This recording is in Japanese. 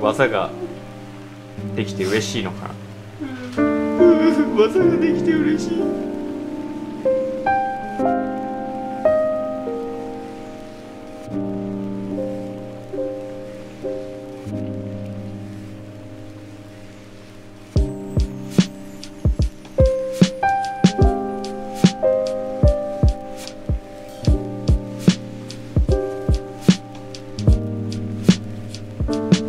技ができて嬉しいのかな。技ができて嬉しい。Bye.